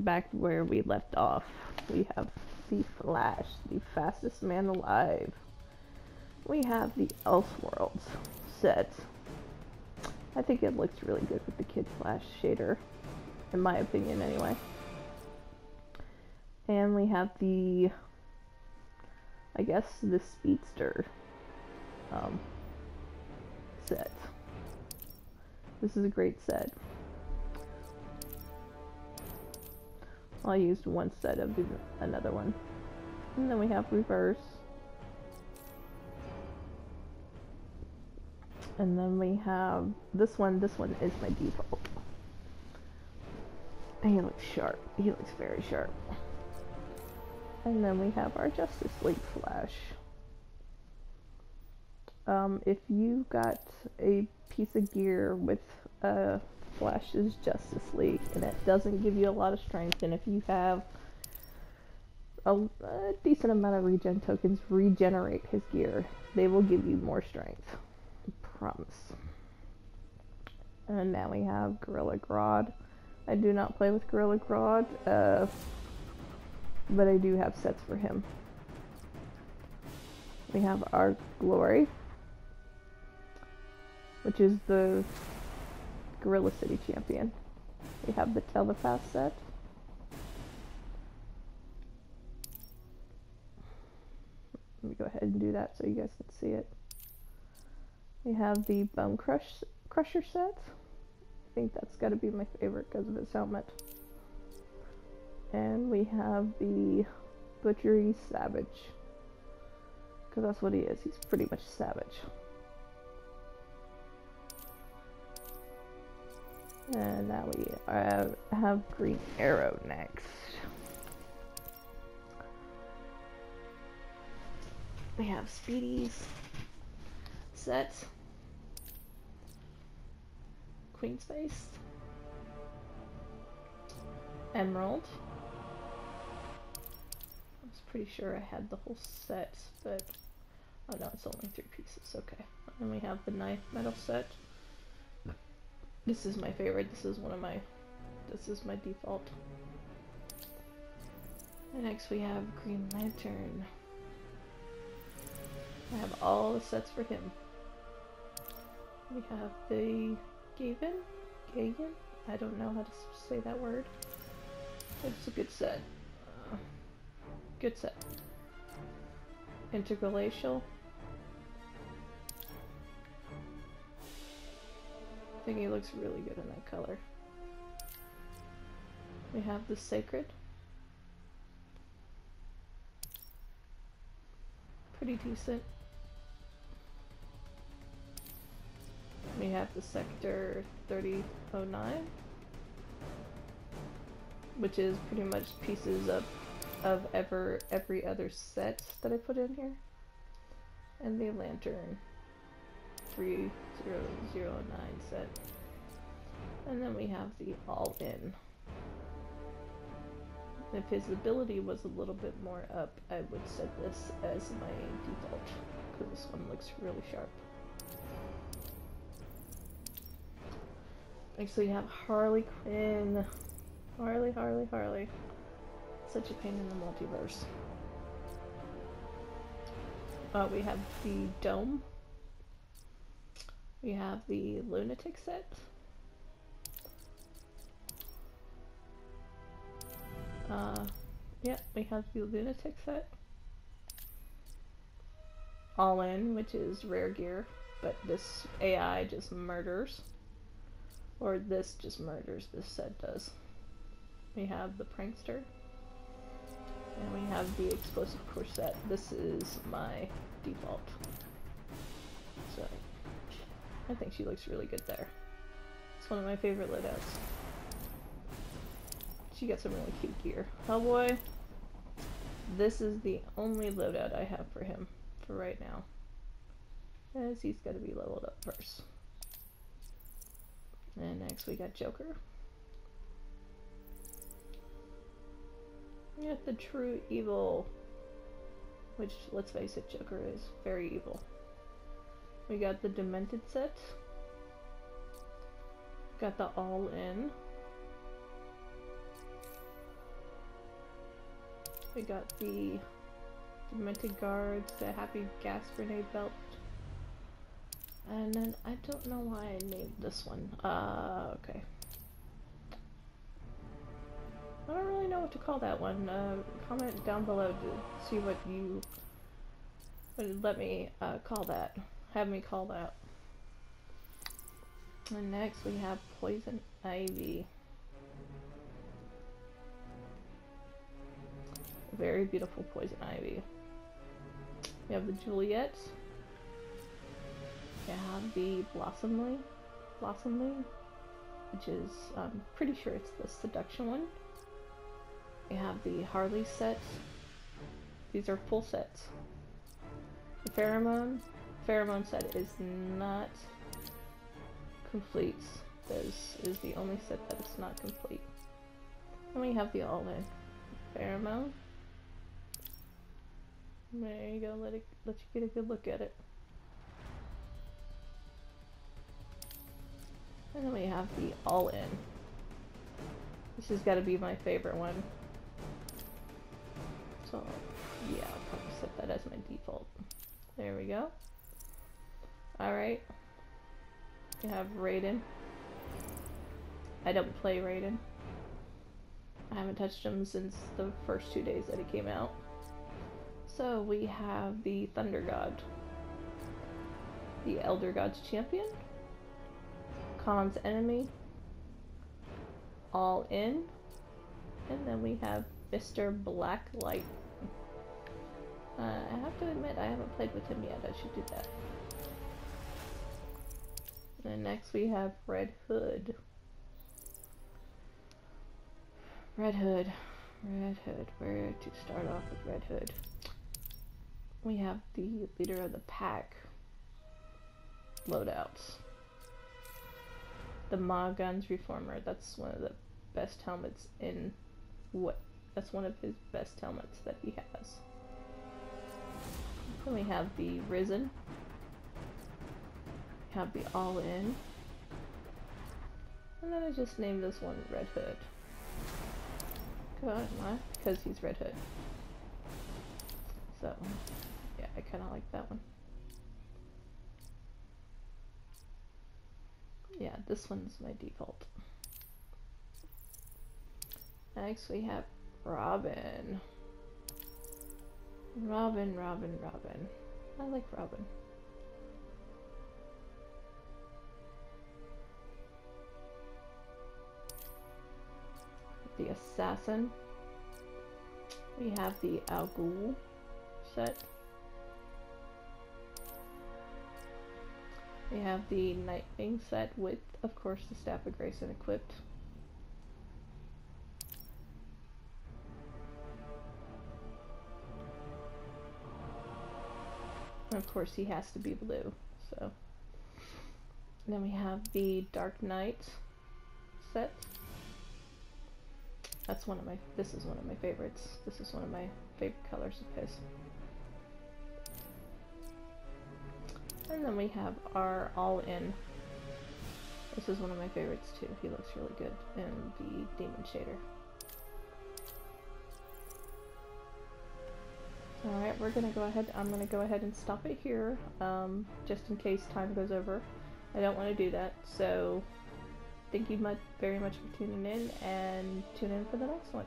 back where we left off, we have the Flash, the fastest man alive. We have the Elseworlds set. I think it looks really good with the Kid Flash shader, in my opinion, anyway. And we have the, I guess, the Speedster um, set. This is a great set. I used one set of the, another one. And then we have reverse. And then we have this one. This one is my default. And he looks sharp. He looks very sharp. And then we have our Justice League Flash. Um, if you got a piece of gear with uh, Flash's Justice League, and it doesn't give you a lot of strength, and if you have a, a decent amount of regen tokens, regenerate his gear, they will give you more strength. I promise. And now we have Gorilla Grodd. I do not play with Gorilla Grodd, uh, but I do have sets for him. We have our Glory, which is the Gorilla City champion. We have the Telepath set. Let me go ahead and do that so you guys can see it. We have the Bone Crush Crusher set. I think that's got to be my favorite because of his helmet. And we have the Butchery Savage. Because that's what he is. He's pretty much savage. And now we have, have Green Arrow next. We have Speedy's set. Queen's Face. Emerald. I was pretty sure I had the whole set, but oh no, it's only three pieces. Okay. And we have the knife metal set. This is my favorite. This is one of my, this is my default. And next we have Green Lantern. I have all the sets for him. We have the Gaven? Gagan? I don't know how to say that word. It's a good set. Uh, good set. Interglacial. I think he looks really good in that color. We have the Sacred. Pretty decent. We have the Sector 3009, which is pretty much pieces of of ever every other set that I put in here. And the Lantern 3009 set. And then we have the All In. If his ability was a little bit more up, I would set this as my default, because this one looks really sharp. Next we have Harley Quinn. Harley, Harley, Harley. Such a pain in the multiverse. Uh, we have the Dome. We have the Lunatic set. Uh, yeah, we have the Lunatic set. All in, which is rare gear, but this AI just murders. Or this just murders, this set does. We have the Prankster. And we have the Explosive Corset. This is my default. So, I think she looks really good there. It's one of my favorite loadouts. She got some really cute gear. Hellboy, this is the only loadout I have for him for right now. As he's got to be leveled up first. And next we got Joker. We got the true evil, which, let's face it, Joker is very evil. We got the Demented set. Got the All In. We got the Demented Guards, the Happy Gas Grenade Belt. And then I don't know why I named this one. Uh, okay. I don't really know what to call that one. Uh, comment down below to see what you would let me uh, call that. Have me call that. And next we have Poison Ivy. Very beautiful Poison Ivy. We have the Juliet. We have the Blossomly. Blossomly. Which is, I'm pretty sure it's the Seduction one. We have the Harley set. These are full sets. The Pheromone. Pheromone set is not complete. This is the only set that is not complete. And we have the all-in Pheromone. There you go, let it let you get a good look at it. And then we have the all-in. This has got to be my favorite one. So, yeah, I'll probably set that as my default. There we go. Alright. We have Raiden. I don't play Raiden. I haven't touched him since the first two days that he came out. So we have the Thunder God. The Elder Gods Champion. Kahn's Enemy. All In. And then we have Mr. Blacklight. Uh, I have to admit, I haven't played with him yet. I should do that. And next we have Red Hood. Red Hood. Red Hood. Where to start off with Red Hood? We have the leader of the pack loadouts. The Ma Guns Reformer. That's one of the best helmets in what? That's one of his best helmets that he has. Then we have the Risen. Have the All In. And then I just named this one Red Hood. Why? Because he's Red Hood. So, yeah, I kind of like that one. Yeah, this one's my default. Next we have Robin. Robin, Robin, Robin. I like Robin. The Assassin. We have the Al Ghul set. We have the Nightwing set with, of course, the Staff of Grayson equipped. And of course he has to be blue, so. And then we have the Dark Knight set. That's one of my, this is one of my favorites. This is one of my favorite colors of his. And then we have our all-in. This is one of my favorites too. He looks really good in the Demon Shader. Alright, we're gonna go ahead, I'm gonna go ahead and stop it here, um, just in case time goes over. I don't want to do that, so thank you much, very much for tuning in, and tune in for the next one.